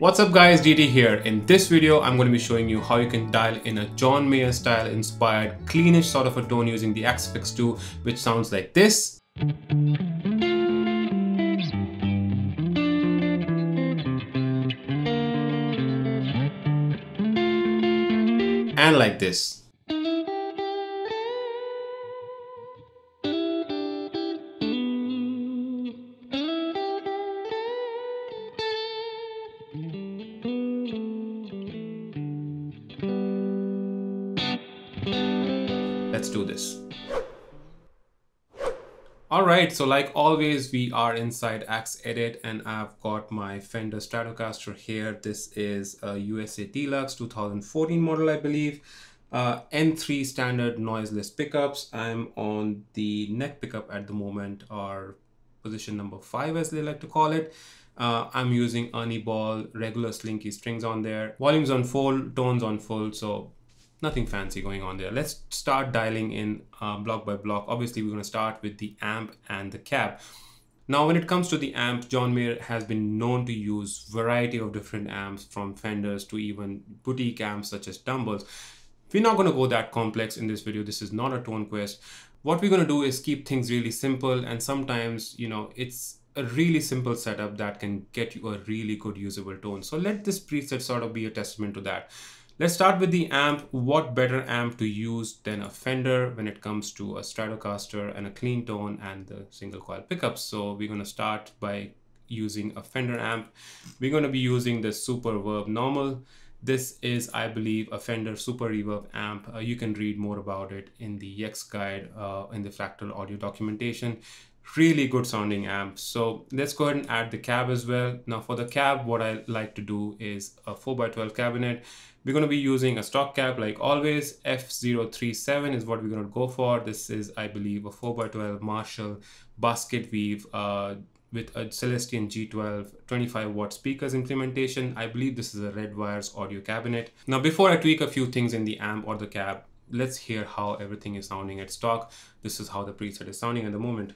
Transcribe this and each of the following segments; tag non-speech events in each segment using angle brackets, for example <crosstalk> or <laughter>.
What's up guys, DT here. In this video, I'm going to be showing you how you can dial in a John Mayer style inspired cleanish sort of a tone using the Axe-Fx 2, which sounds like this. And like this. Let's do this. Alright, so like always, we are inside Axe Edit and I've got my Fender Stratocaster here. This is a USA Deluxe 2014 model, I believe. Uh, N3 standard noiseless pickups. I'm on the neck pickup at the moment, or position number five, as they like to call it. Uh, I'm using Ernie Ball, regular slinky strings on there. Volumes on full, tones on full, so nothing fancy going on there. Let's start dialing in uh, block by block. Obviously, we're going to start with the amp and the cab. Now, when it comes to the amp, John Mayer has been known to use variety of different amps from Fenders to even boutique amps such as Dumbles. We're not going to go that complex in this video. This is not a tone quest. What we're going to do is keep things really simple and sometimes, you know, it's a really simple setup that can get you a really good usable tone. So let this preset sort of be a testament to that. Let's start with the amp. What better amp to use than a Fender when it comes to a Stratocaster and a clean tone and the single coil pickups. So we're going to start by using a Fender amp. We're going to be using the Super Verb Normal. This is, I believe, a Fender Super Reverb amp. Uh, you can read more about it in the EX guide uh, in the Fractal audio documentation really good sounding amp. So let's go ahead and add the cab as well. Now for the cab, what I like to do is a 4x12 cabinet. We're going to be using a stock cab like always. F037 is what we're going to go for. This is, I believe, a 4x12 Marshall basket weave uh, with a Celestion G12 25 watt speakers implementation. I believe this is a Red Wirez audio cabinet. Now before I tweak a few things in the amp or the cab, let's hear how everything is sounding at stock. This is how the preset is sounding at the moment.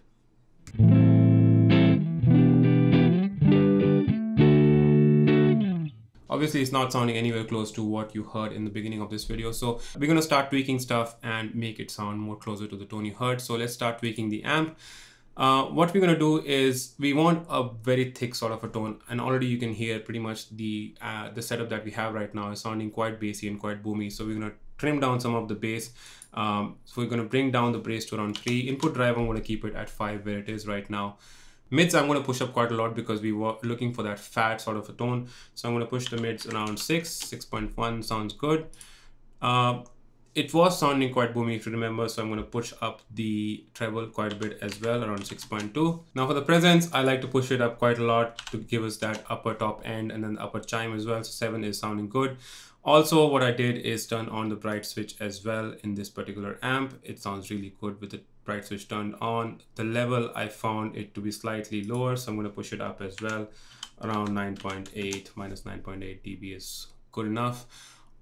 Obviously, it's not sounding anywhere close to what you heard in the beginning of this video. So we're going to start tweaking stuff and make it sound more closer to the tone you heard. So let's start tweaking the amp. Uh, what we're going to do is we want a very thick sort of a tone and already you can hear pretty much the uh, the setup that we have right now is sounding quite bassy and quite boomy so we're going to trim down some of the bass um, so we're going to bring down the brace to around 3 input drive I'm going to keep it at 5 where it is right now. Mids I'm going to push up quite a lot because we were looking for that fat sort of a tone. So I'm going to push the mids around 6 6.1 sounds good. Uh, it was sounding quite boomy if you remember so i'm going to push up the treble quite a bit as well around 6.2 now for the presence i like to push it up quite a lot to give us that upper top end and then the upper chime as well. So 7 is sounding good also what i did is turn on the bright switch as well in this particular amp. It sounds really good with the bright switch turned on. The level i found it to be slightly lower so i'm going to push it up as well. Around 9.8 minus 9.8 dB is good enough.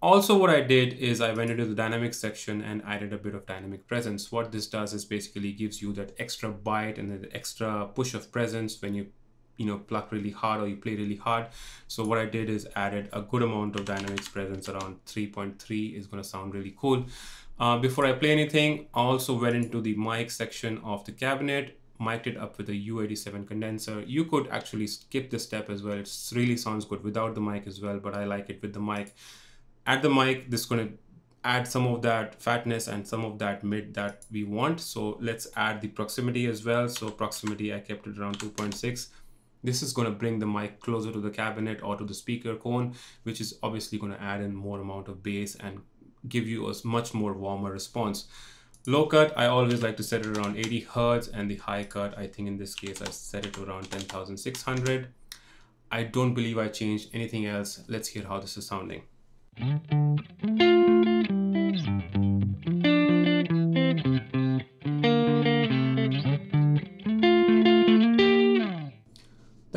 Also what I did is I went into the dynamic section and added a bit of dynamic presence. What this does is basically gives you that extra bite and the extra push of presence when you you know pluck really hard or you play really hard. So what I did is added a good amount of dynamics presence around 3.3 is going to sound really cool. Uh, before I play anything, I also went into the mic section of the cabinet mic'd it up with a U87 condenser. You could actually skip this step as well. It really sounds good without the mic as well, but I like it with the mic at the mic this is going to add some of that fatness and some of that mid that we want so let's add the proximity as well so proximity i kept it around 2.6 this is going to bring the mic closer to the cabinet or to the speaker cone which is obviously going to add in more amount of bass and give you a much more warmer response. Low cut i always like to set it around 80 hertz and the high cut i think in this case i set it to around 10600 i don't believe i changed anything else. Let's hear how this is sounding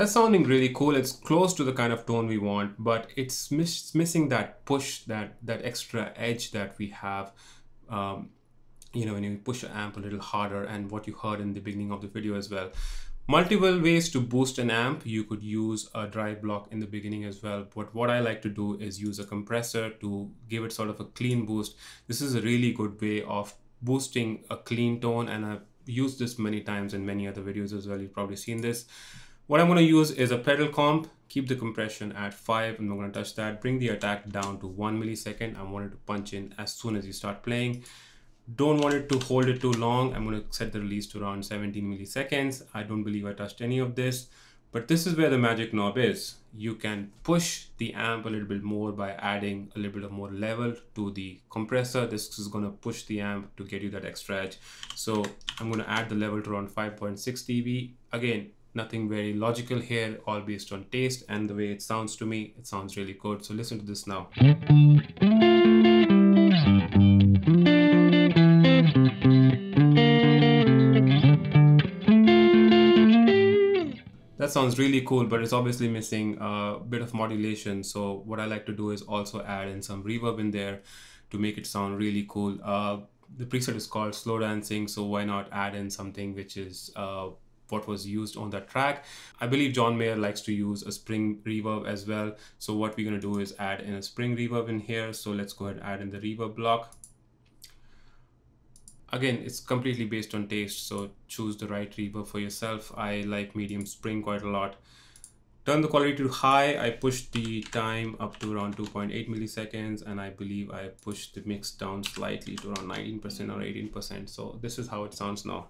that's sounding really cool. It's close to the kind of tone we want, but it's miss missing that push, that that extra edge that we have. Um, you know, when you push the amp a little harder, and what you heard in the beginning of the video as well. Multiple ways to boost an amp. You could use a drive block in the beginning as well. But what I like to do is use a compressor to give it sort of a clean boost. This is a really good way of boosting a clean tone and I've used this many times in many other videos as well. You've probably seen this. What I'm going to use is a pedal comp, keep the compression at 5, I'm not going to touch that, bring the attack down to 1 millisecond. I want it to punch in as soon as you start playing. Don't want it to hold it too long. I'm going to set the release to around 17 milliseconds. I don't believe I touched any of this, but this is where the magic knob is. You can push the amp a little bit more by adding a little bit of more level to the compressor. This is going to push the amp to get you that extra edge. So I'm going to add the level to around 5.6 dB. Again, nothing very logical here, all based on taste and the way it sounds to me. It sounds really good. So listen to this now. That sounds really cool, but it's obviously missing a bit of modulation. So what I like to do is also add in some reverb in there to make it sound really cool. Uh, the preset is called slow dancing, so why not add in something which is uh, what was used on that track. I believe John Mayer likes to use a spring reverb as well. So what we're going to do is add in a spring reverb in here. So let's go ahead and add in the reverb block. Again, it's completely based on taste. So choose the right reverb for yourself. I like medium spring quite a lot. Turn the quality to high. I pushed the time up to around 2.8 milliseconds and I believe I pushed the mix down slightly to around 19% or 18%. So this is how it sounds now.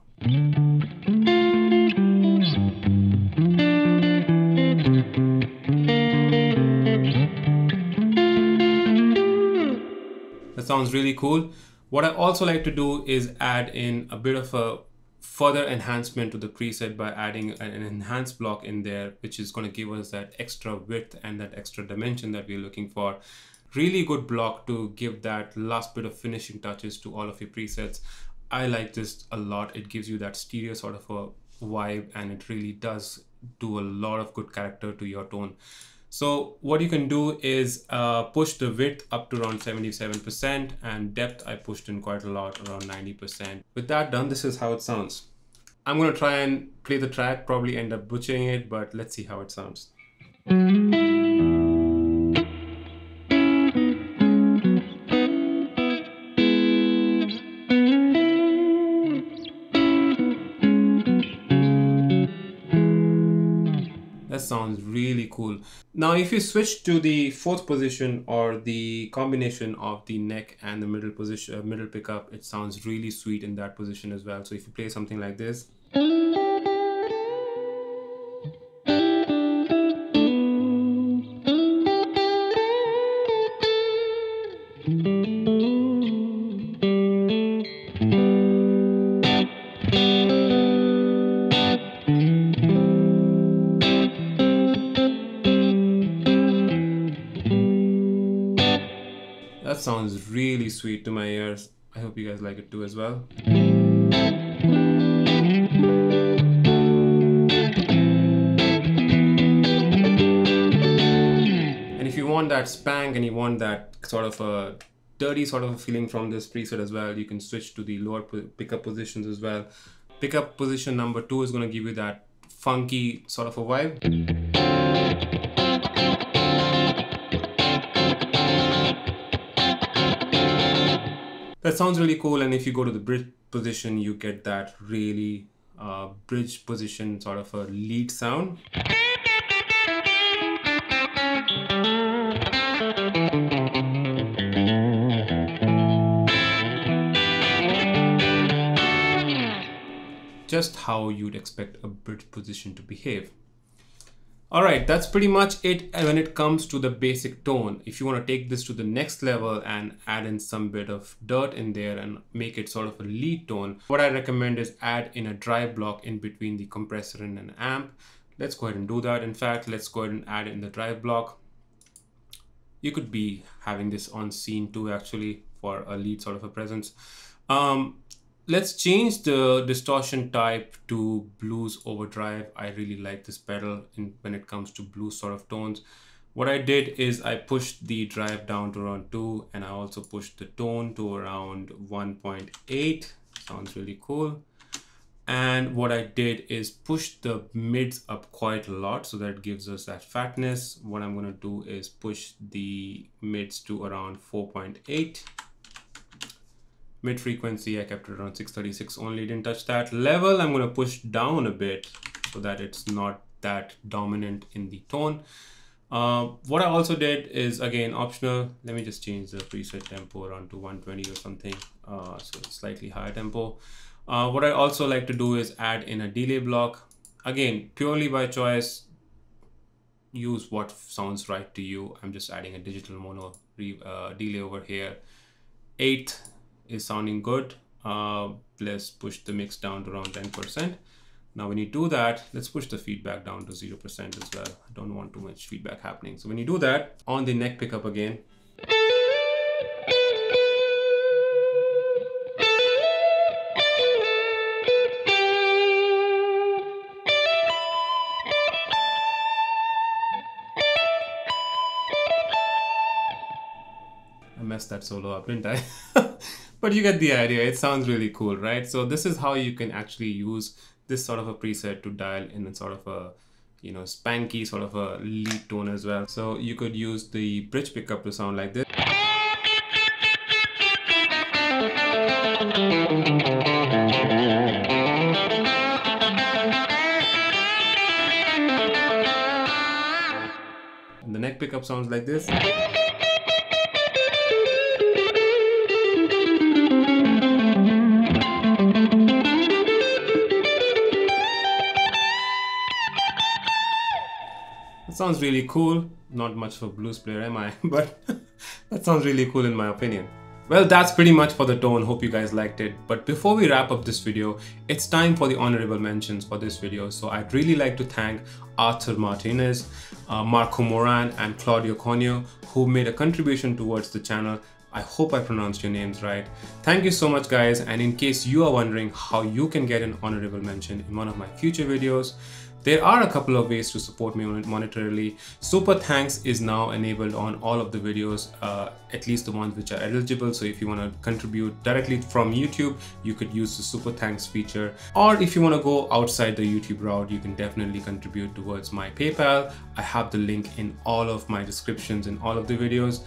Sounds really cool. What I also like to do is add in a bit of a further enhancement to the preset by adding an enhance block in there, which is going to give us that extra width and that extra dimension that we're looking for. Really good block to give that last bit of finishing touches to all of your presets. I like this a lot. It gives you that stereo sort of a vibe and it really does do a lot of good character to your tone. So what you can do is uh, push the width up to around 77% and depth I pushed in quite a lot, around 90%. With that done, this is how it sounds. I'm gonna try and play the track, probably end up butchering it, but let's see how it sounds. That sounds really cool. Now, if you switch to the fourth position or the combination of the neck and the middle position, uh, middle pickup, it sounds really sweet in that position as well. So if you play something like this. Sweet to my ears. I hope you guys like it too as well. And if you want that spank and you want that sort of a dirty sort of feeling from this preset as well, you can switch to the lower pickup positions as well. Pickup position number two is going to give you that funky sort of a vibe. That sounds really cool. And if you go to the bridge position, you get that really uh, bridge position sort of a lead sound. Just how you'd expect a bridge position to behave. All right, that's pretty much it when it comes to the basic tone. If you want to take this to the next level and add in some bit of dirt in there and make it sort of a lead tone, what I recommend is add in a drive block in between the compressor and an amp. Let's go ahead and do that. In fact, let's go ahead and add in the drive block. You could be having this on scene too, actually, for a lead sort of a presence. Um, Let's change the distortion type to blues overdrive. I really like this pedal in, when it comes to blues sort of tones. What I did is I pushed the drive down to around 2 and I also pushed the tone to around 1.8. Sounds really cool. And what I did is push the mids up quite a lot so that gives us that fatness. What I'm gonna do is push the mids to around 4.8. Mid frequency, I kept it around 636 only, didn't touch that. Level, I'm gonna push down a bit so that it's not that dominant in the tone. Uh, what I also did is again optional. Let me just change the preset tempo around to 120 or something. Uh, so slightly higher tempo. Uh, what I also like to do is add in a delay block. Again, purely by choice, use what sounds right to you. I'm just adding a digital mono uh, delay over here. Eight is sounding good. Uh, let's push the mix down to around 10%. Now when you do that, let's push the feedback down to 0% as well. I don't want too much feedback happening. So when you do that, on the neck pickup again, I messed that solo up, didn't I? <laughs> but you get the idea. It sounds really cool, right? So this is how you can actually use this sort of a preset to dial in a sort of a you know spanky sort of a lead tone as well so you could use the bridge pickup to sound like this and the neck pickup sounds like this sounds really cool. Not much for blues player, am I? <laughs> But that sounds really cool in my opinion. Well, that's pretty much for the tone. Hope you guys liked it. But before we wrap up this video, it's time for the honorable mentions for this video. So I'd really like to thank Arthur Martinez, uh, Marco Moran, and Claudio Conio, who made a contribution towards the channel. I hope I pronounced your names right. Thank you so much guys and in case you are wondering how you can get an honorable mention in one of my future videos, there are a couple of ways to support me monetarily. Super thanks is now enabled on all of the videos, uh, at least the ones which are eligible. So if you want to contribute directly from YouTube, you could use the super thanks feature. Or if you want to go outside the YouTube route, you can definitely contribute towards my PayPal. I have the link in all of my descriptions in all of the videos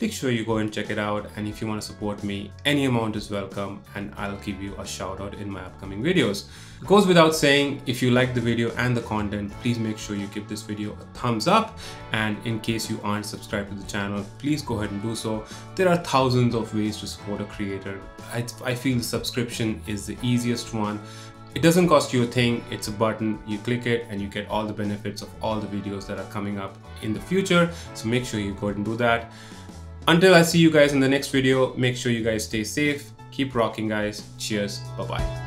make sure you go and check it out and if you want to support me any amount is welcome and I'll give you a shout out in my upcoming videos. It goes without saying if you like the video and the content please make sure you give this video a thumbs up and in case you aren't subscribed to the channel please go ahead and do so. There are thousands of ways to support a creator. I, I feel the subscription is the easiest one it doesn't cost you a thing, it's a button, you click it and you get all the benefits of all the videos that are coming up in the future. So make sure you go ahead and do that. Until I see you guys in the next video, make sure you guys stay safe. Keep rocking guys. Cheers. Bye-bye.